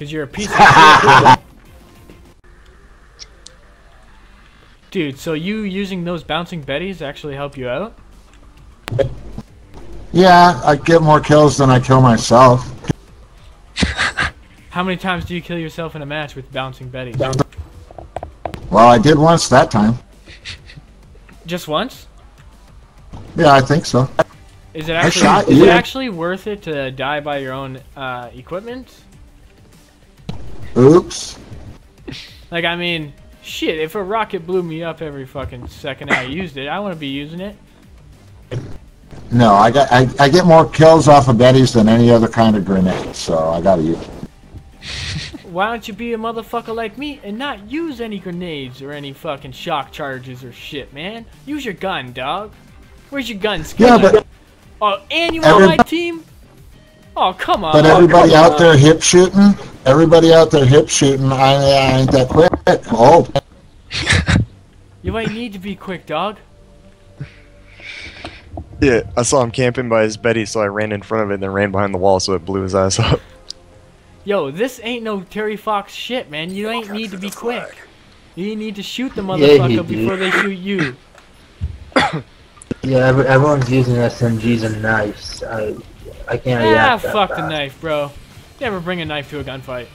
Because you're a piece of. Dude, so you using those bouncing betties actually help you out? Yeah, I get more kills than I kill myself. How many times do you kill yourself in a match with bouncing betties? Well, I did once that time. Just once? Yeah, I think so. Is it actually is it actually worth it to die by your own uh, equipment? Oops. Like I mean, shit, if a rocket blew me up every fucking second I used it, I want to be using it. No, I got I, I get more kills off of Betty's than any other kind of grenade, so I gotta use. Why don't you be a motherfucker like me and not use any grenades or any fucking shock charges or shit, man? Use your gun, dog. Where's your gun, Yeah, but Oh, and you on my team? Oh, come on. but oh, everybody out there hip shooting, everybody out there hip shooting, I, I ain't that quick. Oh, You might need to be quick, dog. Yeah, I saw him camping by his Betty, so I ran in front of it and then ran behind the wall, so it blew his ass up. Yo, this ain't no Terry Fox shit, man. You ain't need to be quick. You need to shoot the motherfucker you do. before they shoot you. Yeah, everyone's using SMGs and knives. I, I can't Ah, react that fuck the fast. knife, bro. Never bring a knife to a gunfight.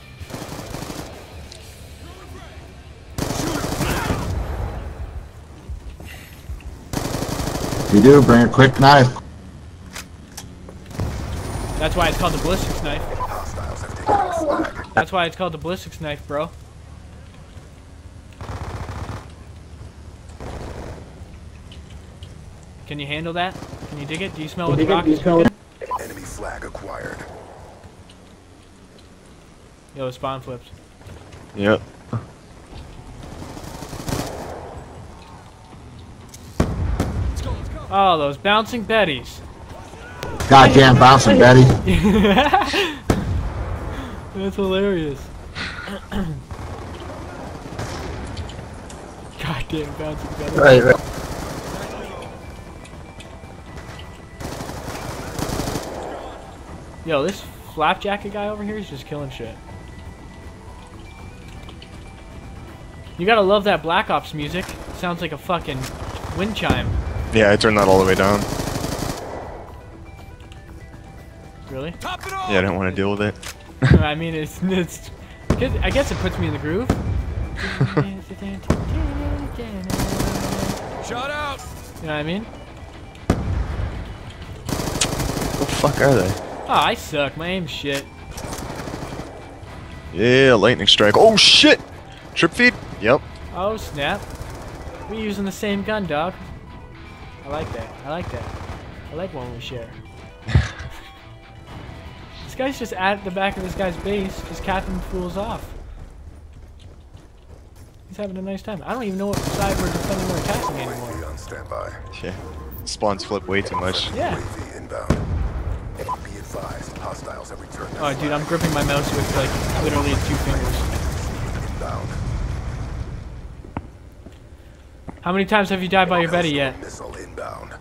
if you do, bring a quick knife. That's why it's called the ballistics knife. That's why it's called the ballistics knife, bro. Can you handle that? Can you dig it? Do you smell what the rock is cooking? Enemy flag acquired. Yo, spawn flips. Yep. Oh, those bouncing betties. Goddamn bouncing Betty. That's hilarious. Goddamn bouncing betties. Right, right. Yo, this Flak Jacket guy over here is just killing shit. You gotta love that Black Ops music. Sounds like a fucking wind chime. Yeah, I turned that all the way down. Really? Yeah, I don't want to deal with it. I mean, it's it's. I guess- I guess it puts me in the groove. Shut out! You know what I mean? What the fuck are they? Oh, I suck. My aim's shit. Yeah, lightning strike. Oh shit! Trip feed? Yep. Oh snap! We're using the same gun, dog. I like that. I like that. I like when we share. this guy's just at the back of this guy's base, just capping fools off. He's having a nice time. I don't even know what side we're defending or attacking anymore. UAV on standby. Yeah. Spawns flip way too much. Yeah. Inbound. Be advised, hostiles have returned. Oh, dude, I'm gripping my mouse with like literally two fingers. Inbound. How many times have you died by your Betty yet? Missile inbound.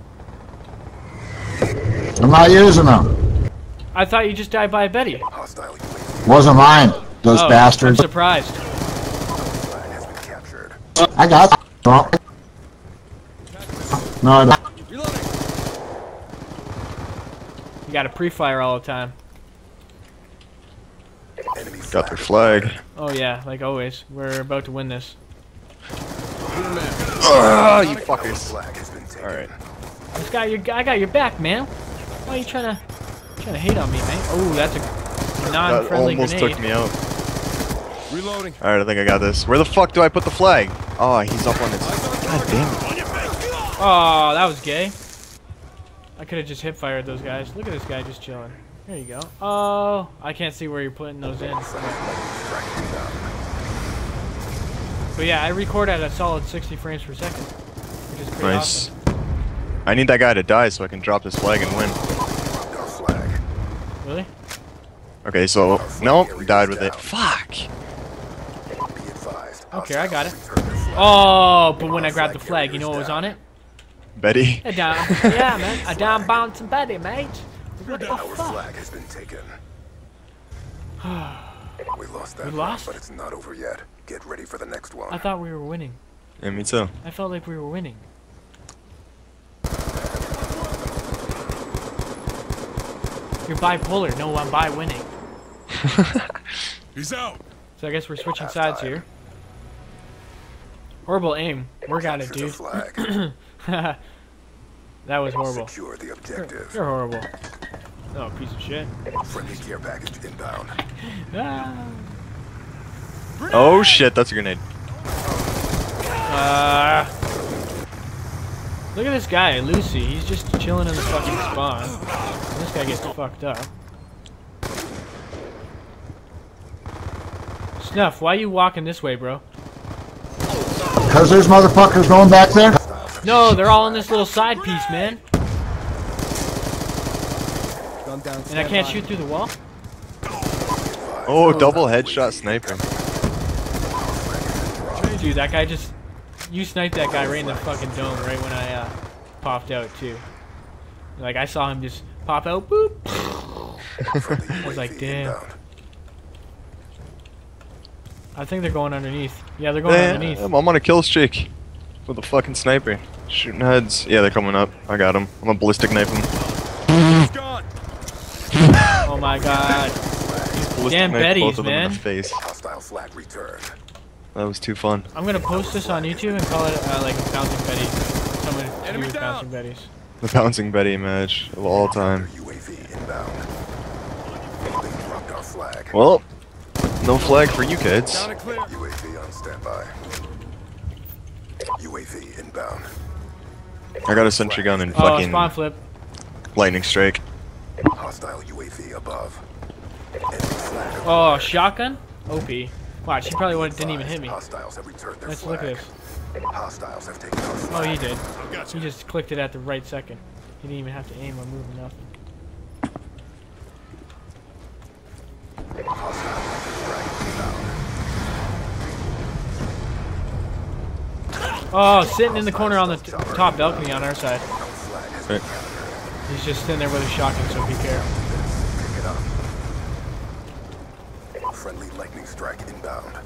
I'm not using them. I thought you just died by a Betty. Hostile Wasn't mine. Those oh, bastards. I'm surprised. flag has been captured. I got. No, no I don't. You got to pre-fire all the time. Got their flag. flag. Oh yeah, like always. We're about to win this. Ah, you fuckers. Flag has been taken. Alright. This guy, your, I got your back, man. Why are you trying to trying to hate on me, man? Oh, that's a non-friendly almost grenade. took me out. Reloading. Alright, I think I got this. Where the fuck do I put the flag? Oh, he's up on it. God damn it. Oh, that was gay. I could have just hip fired those guys. Look at this guy just chilling. There you go. Oh, I can't see where you're putting those in. But yeah, I record at a solid 60 frames per second, which is pretty Nice. awesome. I need that guy to die so I can drop this flag and win. Our flag. Really? Okay, so nope, died with it. Fuck. Be advised. Okay, I got it. hostiles have returned their flag. Oh, but when I grabbed the flag, you know what was on it? Betty. A down, yeah, man, a down bouncing Betty, mate. What the Our flag has been taken. We lost that We round, lost? but it's not over yet. Get ready for the next one. I thought we were winning. Yeah, me too. I felt like we were winning. You're bipolar. No, I'm bi winning. He's out. So I guess we're switching sides here. Horrible aim. Work at it, Capture the dude. flag. that was horrible. Secure the objective. You're horrible. Oh, piece of shit. Friendly care package inbound. Ah. Oh shit, that's a grenade. Uh, look at this guy, Lucy. He's just chilling in the fucking spawn. And this guy gets fucked up. Snuff, why are you walking this way, bro? Because there's motherfuckers going back there? No, they're all in this little side piece, man. And I can't shoot through the wall? Oh, double headshot sniper. Dude, that guy just... You sniped that guy right in the fucking dome right when I uh, popped out, too. Like, I saw him just pop out, boop. I was like, damn. I think they're going underneath. Yeah, they're going Damn, underneath. I'm on a kill streak with a fucking sniper. Shooting heads. Yeah, they're coming up. I got him. I'm a ballistic knife him. Oh my god. Ballistic Damn knife Bettys, both of them in man. the face. Hostile flag returned. That was too fun. I'm gonna post this on YouTube and call it uh, like Bouncing Betty. Someone to do with Bouncing Betties. The bouncing Betty match of all time. UAV inbound. They dropped our flag. Well, no flag for you kids. UAV on standby. UAV inbound. I got a sentry gun and Oh, fucking spawn flip. lightning strike. Hostile UAV above. Oh, shotgun? OP. Wow, she probably would didn't even hit me. Hostiles have returned their Let's flag. look at this. Hostiles have taken our Oh, flag. he did. He just clicked it at the right second. He didn't even have to aim or move or nothing. Oh, sitting in the corner on the t- top balcony on our side. Right. He's just sitting there with a shotgun, so be careful. Pick it up. Friendly lightning strike inbound.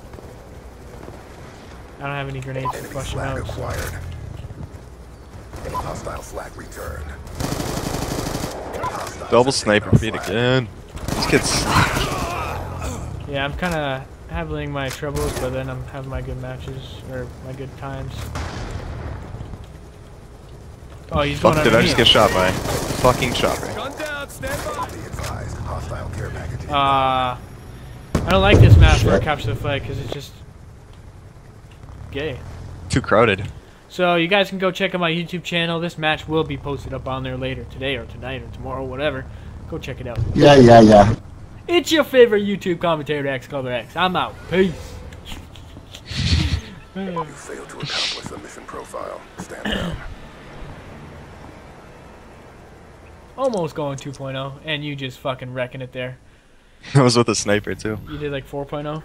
I don't have any grenades to Enemy flush him flag out, so. acquired. Hostile flag returned. Hostiles Double sniper taken feed again. These kids. Yeah, I'm kind of having my troubles, but then I'm having my good matches, or my good times. Oh, he's going Fuck, did I just get shot by? Fucking shot by. Be advised, hostile care package inbound. Uh, I don't like this map for capture the flag because it's just gay. Too crowded. So you guys can go check out my YouTube channel. This match will be posted up on there later today or tonight or tomorrow, whatever. Go check it out. Yeah, yeah, yeah. It's your favorite YouTube commentator, X Color X. I'm out. Peace. You failed to accomplish the mission profile. Stand down. Almost going 2.0, and you just fucking wrecking it there. I was with a sniper too. You did like 4.0.